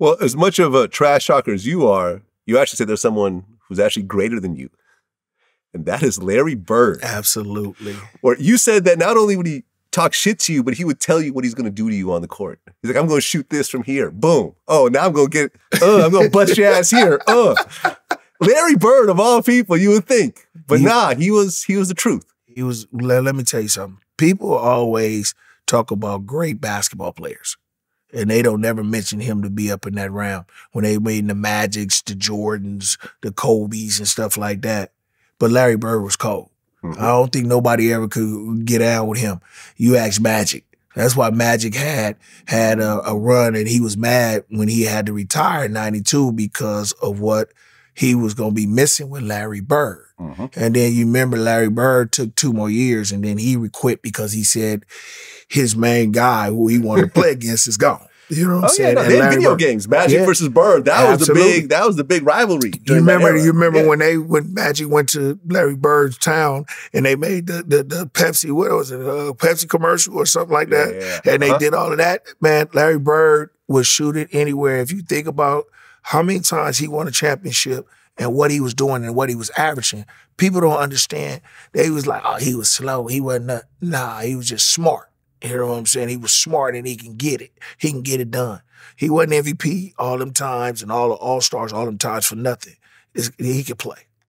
Well, as much of a trash talker as you are, you actually say there's someone who's actually greater than you. And that is Larry Bird. Absolutely. Or you said that not only would he talk shit to you, but he would tell you what he's going to do to you on the court. He's like, I'm going to shoot this from here. Boom. Oh, now I'm going to get, uh, I'm going to bust your ass here. Uh. Larry Bird of all people, you would think. But he, nah, he was, he was the truth. He was, let, let me tell you something. People always talk about great basketball players. And they don't never mention him to be up in that round when they made the Magics, the Jordans, the Kobe's and stuff like that. But Larry Bird was cold. Mm-hmm. I don't think nobody ever could get out with him. You ask Magic. That's why Magic had had a, a run and he was mad when he had to retire in 92 because of what he was going to be missing with Larry Bird. Mm-hmm. And then you remember Larry Bird took two more years and then he quit because he said his main guy who he wanted to play against is gone. You know what I'm oh, saying? Yeah, no, they had video Bird. games, Magic yeah. versus Bird. That was the big. That was the big rivalry. You remember? You remember yeah. when they when Magic went to Larry Bird's town and they made the the, the Pepsi what was it a Pepsi commercial or something like that, and they uh-huh. did all of that. Man, Larry Bird was shooting anywhere. If you think about how many times he won a championship and what he was doing and what he was averaging, people don't understand. They was like, oh, he was slow. He wasn't. Nah, he was just smart. You know what I'm saying? He was smart and he can get it. He can get it done. He wasn't MVP all them times and all the All Stars all them times for nothing. It's, he could play.